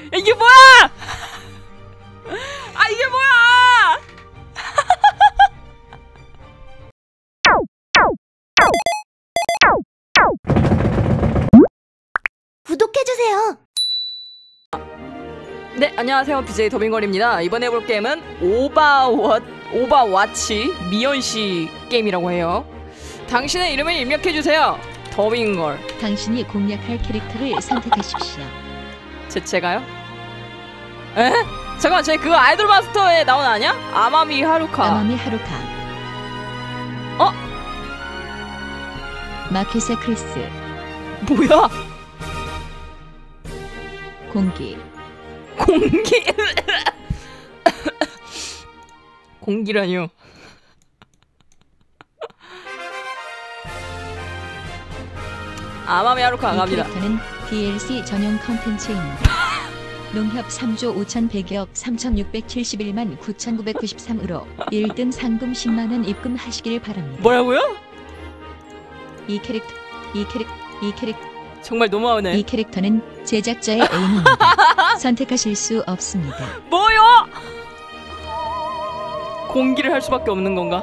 이게 뭐야? 아 이게 뭐야? 구독해주세요. 네 안녕하세요 BJ 더빙걸입니다. 이번에 해볼 게임은 오바워 오바와치 미연시 게임이라고 해요. 당신의 이름을 입력해 주세요. 더빙걸 당신이 공략할 캐릭터를 선택하십시오. 제, 제가요? 에? 잠깐만 쟤 그거 아이돌 마스터에 나온 아냐? 아마미 하루카. 아마미 하루카. 어? 마키세 크리스. 뭐야? 공기. 공기 공기라뇨 아마미 하루카 이 갑니다 DLC 전용 컨텐츠입니다. 농협 3조 5,100억 3,671만 9,993으로 1등 상금 10만원 입금하시길 바랍니다. 뭐라고요? 이 캐릭터, 이 캐릭, 이 캐릭, 정말 너무하네 이 캐릭터는 제작자의 애인입니다. 선택하실 수 없습니다. 뭐요? 공기를 할 수밖에 없는 건가?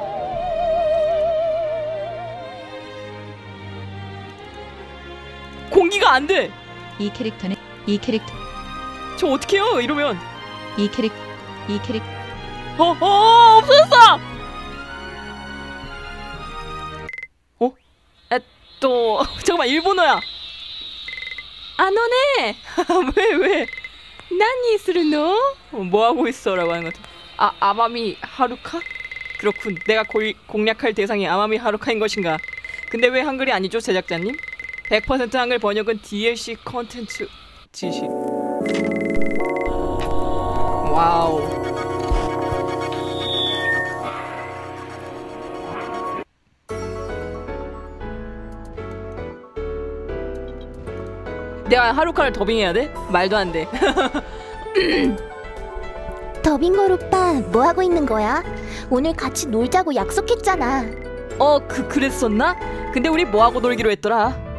공기가 안 돼! 이 캐릭터는 이 캐릭터, 저 어떡해요 이러면 이 캐릭, 이 캐릭, 어, 어, 없어졌어! 어? 에, 또, 잠깐만, 일본어야! あのね! 왜, 왜? 何するの? 어, 뭐하고 있어? 라고 하는 것 같아. 아, 아마미 하루카? 그렇군. 내가 고이, 공략할 대상이 아마미 하루카인 것인가? 근데 왜 한글이 아니죠, 제작자님? 100% 한글 번역은 DLC 컨텐츠 지시. Wow. 내가 하루카를 더빙해야 돼? 말도 안 돼. 더빙걸 오빠 뭐 하고 있는 거야? 오늘 같이 놀자고 약속했잖아. 어, 그 그랬었나? 근데 우리 뭐 하고 놀기로 했더라?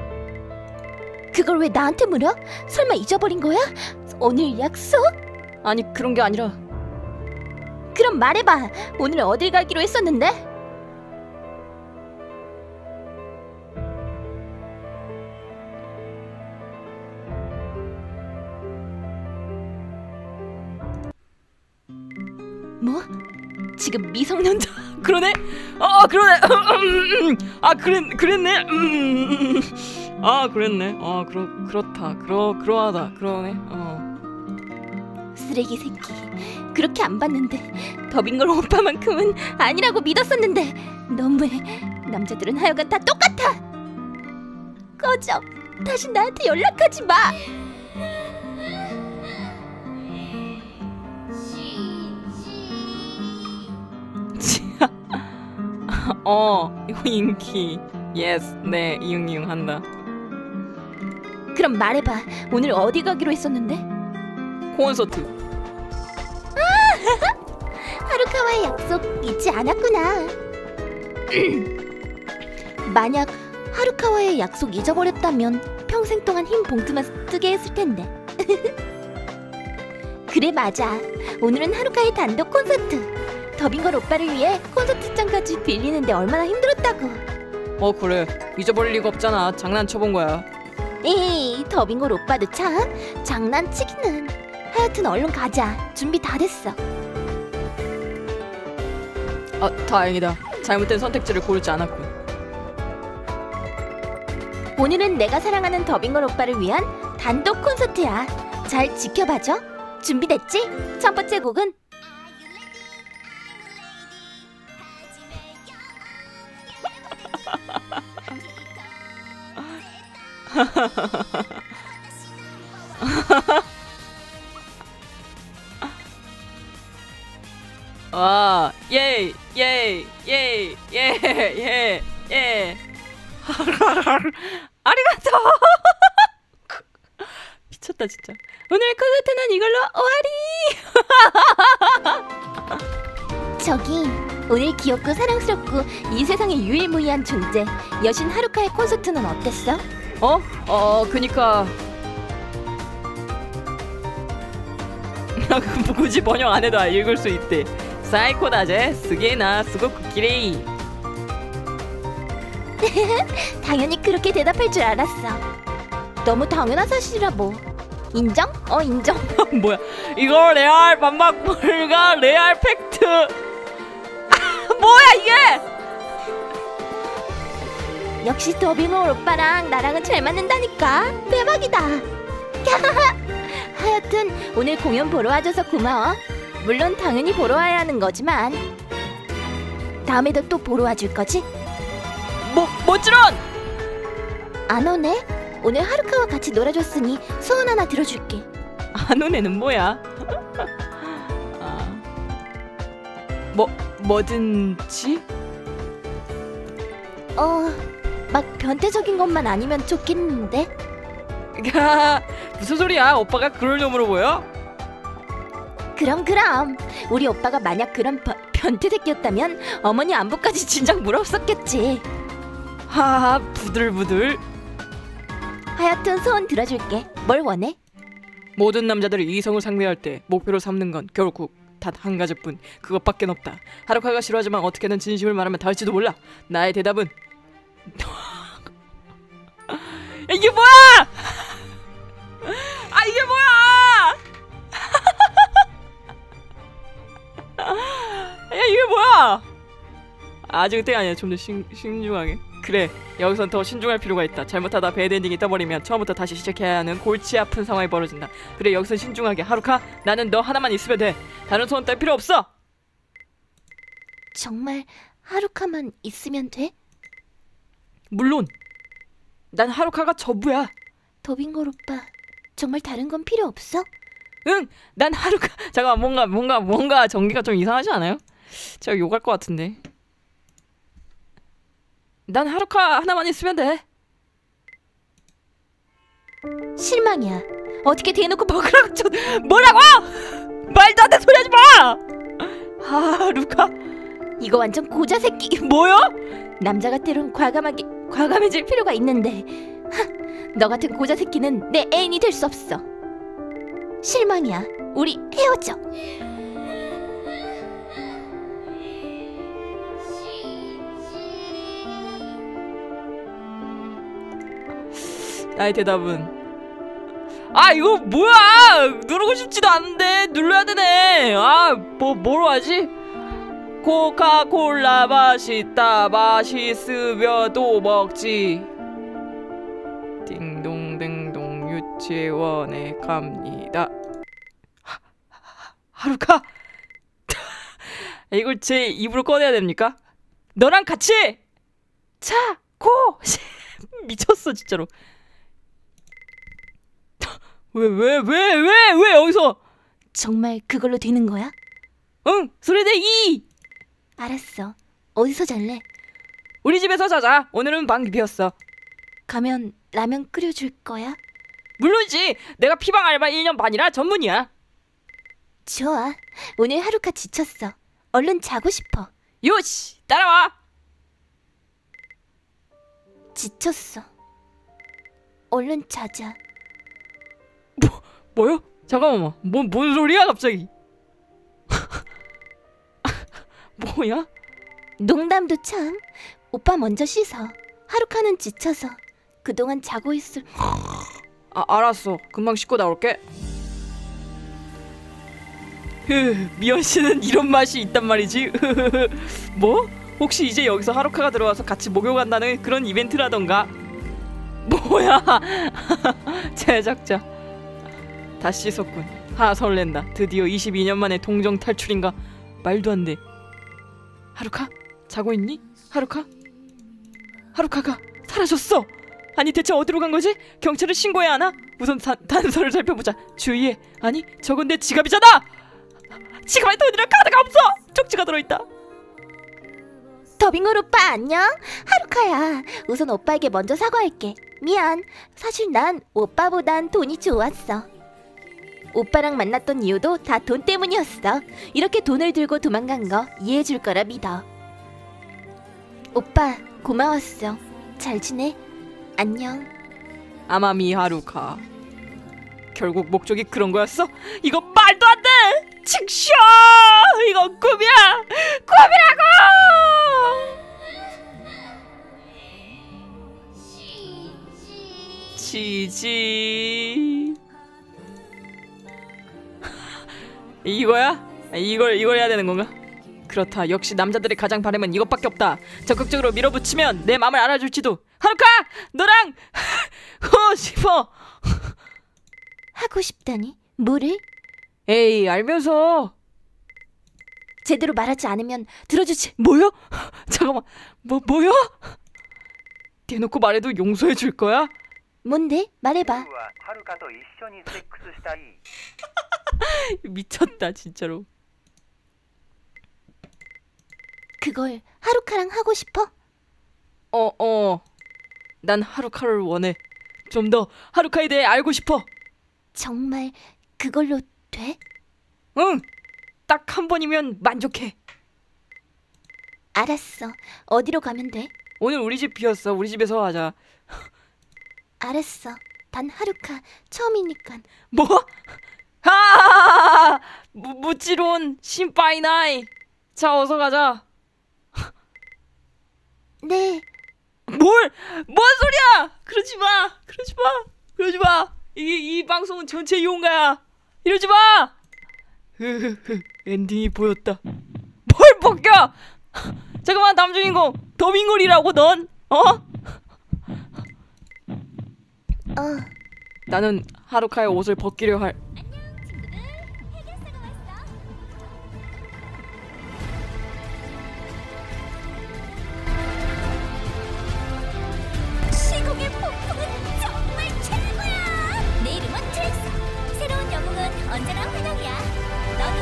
그걸 왜 나한테 물어? 설마 잊어버린 거야? 오늘 약속? 아니 그런 게 아니라 그럼 말해봐. 오늘 어딜 가기로 했었는데? 뭐? 지금 미성년자 그러네. 어, 그러네. 아, 그랬 그랬네. 음, 아, 그랬네. 아, 그렇 그렇다. 그러 그러하다. 그러네. 어. 쓰레기 새끼 그렇게 안 봤는데 더빙걸 오빠만큼은 아니라고 믿었었는데 너무해 남자들은 하여간 다 똑같아 꺼져 다시 나한테 연락하지 마 어, 이거 인기. Yes. 네, 이응이응 한다. 그럼 말해봐 오늘 어디 가기로 했었는데 콘서트. 하루카와의 약속 잊지 않았구나 만약 하루카와의 약속 잊어버렸다면 평생 동안 흰 봉투만 쓰게 했을 텐데 그래 맞아 오늘은 하루카의 단독 콘서트 더빙걸 오빠를 위해 콘서트장까지 빌리는데 얼마나 힘들었다고 어, 그래. 잊어버릴 리가 없잖아. 장난쳐본 거야. 에이 더빙걸 오빠도 참 장난치기는 하여튼 얼른 가자 준비 다 됐어 아, 다행이다. 잘못된 선택지를 고르지 않았군. 오늘은 내가 사랑하는 더빙걸 오빠를 위한 단독 콘서트야. 잘 지켜봐줘. 준비됐지? 첫 번째 곡은 와, 예, 예, 예, 예, 예, 예. 아리가토! 미쳤다, 진짜. 오늘 콘서트는 이걸로 오아리! 저기, 오늘 귀엽고 사랑스럽고 이 세상에 유일무이한 존재, 여신 하루카의 콘서트는 어땠어? 어? 어, 그니까 굳이 번역 안 해도 읽을 수 있대. 最高だぜ すげえな すごく綺麗. 당연히 그렇게 대답할 줄 알았어. 너무 당연한 사실이라 뭐. 인정? 어 인정. 뭐야? 이거 레알 반박 불가 레알 팩트. 아, 뭐야 이게? 역시 더빙걸 오빠랑 나랑은 잘 맞는다니까. 대박이다. 하여튼 오늘 공연 보러 와줘서 고마워. 물론 당연히 보러 와야 하는 거지만 다음에도 또 보러 와줄 거지? 뭐 뭐지런? 안 오네? 오늘 하루카와 같이 놀아줬으니 소원 하나 들어줄게. 안 오네는 뭐야? 아, 뭐 뭐든지? 어, 막 변태적인 것만 아니면 좋겠는데. 야 무슨 소리야? 오빠가 그럴 놈으로 보여? 그럼 그럼 우리 오빠가 만약 그런 버- 변태 새끼였다면 어머니 안부까지 진작 물었었겠지. 하하 부들부들. 하여튼 소원 들어줄게. 뭘 원해? 모든 남자들이 이성을 상대할 때 목표로 삼는 건 결국 단 한 가지뿐 그것밖에 없다. 하루카가 싫어하지만 어떻게든 진심을 말하면 닿을지도 몰라. 나의 대답은 이게 뭐야? 아 이게 뭐야? 야 이게 뭐야? 아직 그때 아니야. 좀 더 신중하게. 그래 여기선 더 신중할 필요가 있다. 잘못하다 배드엔딩이 떠버리면 처음부터 다시 시작해야 하는 골치 아픈 상황이 벌어진다. 그래 여기선 신중하게 하루카 나는 너 하나만 있으면 돼. 다른 소원 딸 필요 없어. 정말 하루카만 있으면 돼? 물론 난 하루카가 전부야. 더빙걸 오빠 정말 다른 건 필요 없어? 응, 난 하루카. 잠깐 뭔가 뭔가 뭔가 전개가 좀 이상하지 않아요? 제가 욕할 것 같은데. 난 하루카 하나만 있으면 돼. 실망이야. 어떻게 대놓고 먹으라고 저 뭐라고? 말도 안 되는 소리 하지 마. 하루카 이거 완전 고자 새끼. 뭐야? 남자가 때론 과감하게 과감해질 필요가 있는데 하, 너 같은 고자 새끼는 내 애인이 될 수 없어. 실망이야. 우리 헤어져. 나의 대답은 아 이거 뭐야 누르고 싶지도 않은데 눌러야 되네 아뭐 뭐로 하지 코카콜라 맛있다. 맛있으며도 먹지. 딩동댕동 유치원에 갑니다. 하, 하, 하루카! 이걸 제 입으로 꺼내야 됩니까? 너랑 같이! 차고 미쳤어 진짜로. 왜 왜 왜 왜 왜 여기서! 정말 그걸로 되는 거야? 응 소리내기 알았어. 어디서 잘래? 우리 집에서 자자 오늘은 방 비었어 가면 라면 끓여줄 거야? 물론이지 내가 피방 알바 1년 반이라 전문이야 좋아. 오늘 하루카 지쳤어. 얼른 자고 싶어. 요시 따라와 지쳤어. 얼른 자자. 뭐요? 잠깐만 뭐, 뭔 소리야 갑자기 뭐야? 농담도 참. 오빠 먼저 씻어. 하루카는 지쳐서. 그동안 자고 있을. 아 알았어. 금방 씻고 나올게. 흐 미연 씨는 이런 맛이 있단 말이지. 뭐? 혹시 이제 여기서 하루카가 들어와서 같이 목욕한다는 그런 이벤트라던가? 뭐야? 제작자. 다 씻었군. 하 설렌다. 드디어 22년 만에 동정 탈출인가? 말도 안 돼 하루카 자고 있니? 하루카? 하루카가 사라졌어 아니 대체 어디로 간 거지? 경찰에 신고해야 하나? 우선 사, 단서를 살펴보자 주위에 아니 저건 내 지갑이잖아 지갑에 돈이랑 카드가 없어 쪽지가 들어있다 더빙걸 오빠 안녕. 하루카야. 우선 오빠에게 먼저 사과할게. 미안. 사실 난 오빠보단 돈이 좋았어. 오빠랑 만났던 이유도 다 돈 때문이었어. 이렇게 돈을 들고 도망간 거 이해해 줄 거라 믿어. 오빠 고마웠어. 잘 지내? 안녕. 아마미 하루카 결국 목적이 그런 거였어? 이거 말도 안 돼 칙쇼 이건 꿈이야 꿈이라고 지지 이거야? 이걸 이걸 해야 되는 건가? 그렇다. 역시 남자들의 가장 바람은 이것밖에 없다. 적극적으로 밀어붙이면 내 마음을 알아줄지도. 하루카, 너랑 하고 싶어. 하고 싶다니? 뭐를? 에이, 알면서 제대로 말하지 않으면 들어주지. 뭐요? 잠깐만, 뭐 뭐요? 대놓고 말해도 용서해 줄 거야? 뭔데? 말해봐. 미쳤다 진짜로. 그걸 하루카랑 하고 싶어? 어 어. 난 하루카를 원해. 좀 더 하루카에 대해 알고 싶어. 정말 그걸로 돼? 응. 딱 한 번이면 만족해. 알았어. 어디로 가면 돼? 오늘 우리 집 비었어. 우리 집에서 하자. 알았어. 단 하루카 처음이니까. 뭐? 하! 무, 무지론 심파이나이. 자 어서 가자. 네. 뭘? 뭔 소리야? 그러지 마. 그러지 마. 그러지 마. 이, 이 방송은 전체 이용가야. 이러지 마. 흐흐흐. 엔딩이 보였다. 뭘 벗겨? 잠깐만 남주인공 더빙걸이라고 넌? 어? 어. 나는 하루카의 옷을 벗기려 할. 시공의 폭풍은 정말 최고야. 내 이름은 트레이서. 새로운 영웅은 언제나 환영이야. 너도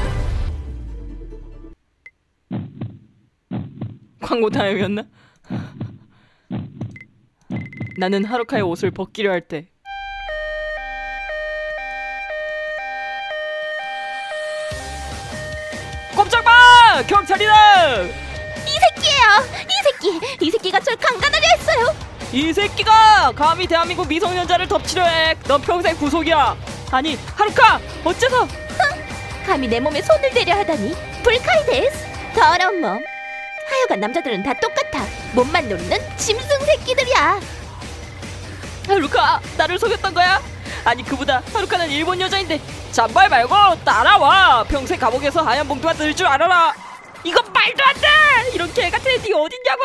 광고 타임이었나? 나는 하루카의 옷을 벗기려 할 때. 꼼짝 마! 경찰이다! 이 새끼예요. 이 새끼. 이 새끼가 절 강간하려 했어요. 이 새끼가 감히 대한민국 미성년자를 덮치려 해. 넌 평생 구속이야. 아니 하루카 어째서? 감히 내 몸에 손을 대려 하다니. 불카이데스. 더러운 몸. 하여간 남자들은 다 똑같아. 몸만 노리는 짐승 새끼들이야. 루카 나를 속였던 거야? 아니 그보다 하루카는 일본 여자인데 잔발 말고 따라와. 평생 감옥에서 하얀 봉투가 들 줄 알아라. 이건 말도 안돼! 이런 개같은 애들이 어딨냐고!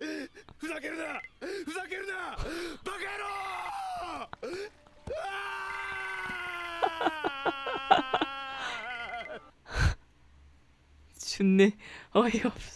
준네 어이없어.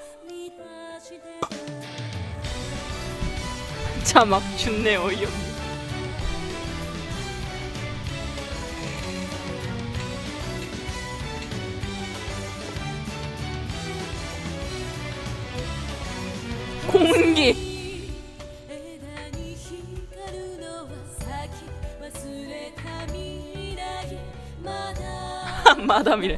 자막 준네 어이없네 공기. 마담이래.